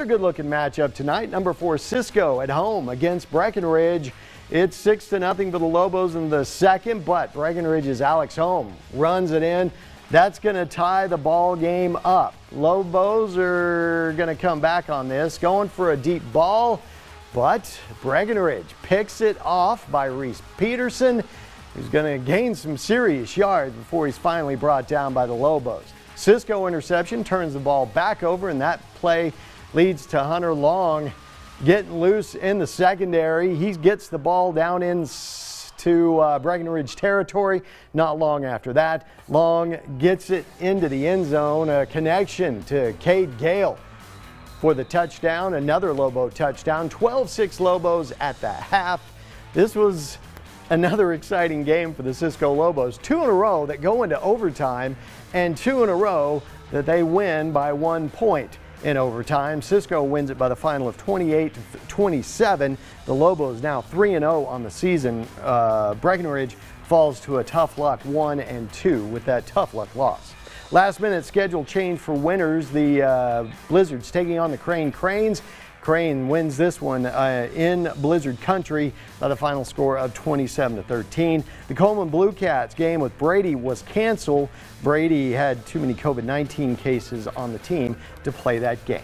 A good looking matchup tonight. Number four Cisco at home against Breckenridge. It's six to nothing for the Lobos in the second, but Breckenridge's Alex Home runs it in. That's going to tie the ball game up. Lobos are going to come back on this, going for a deep ball, but Breckenridge picks it off by Reese Peterson, who's going to gain some serious yards before he's finally brought down by the Lobos. Cisco interception turns the ball back over, and that play leads to Hunter Long getting loose in the secondary. He gets the ball down into uh, Breckenridge territory. Not long after that, Long gets it into the end zone. A connection to Cade Gale for the touchdown. Another Lobo touchdown. 12-6 Lobos at the half. This was another exciting game for the Cisco Lobos. Two in a row that go into overtime and two in a row that they win by one point in overtime. Cisco wins it by the final of 28 to 27. The Lobos now 3 0 on the season. Uh, Breckenridge falls to a tough luck 1 and 2 with that tough luck loss. Last minute schedule change for Winters. The uh, Blizzards taking on the Crane Cranes. Crane wins this one uh, in Blizzard Country by the final score of 27 to 13. The Coleman Blue Cats game with Brady was canceled. Brady had too many COVID-19 cases on the team to play that game.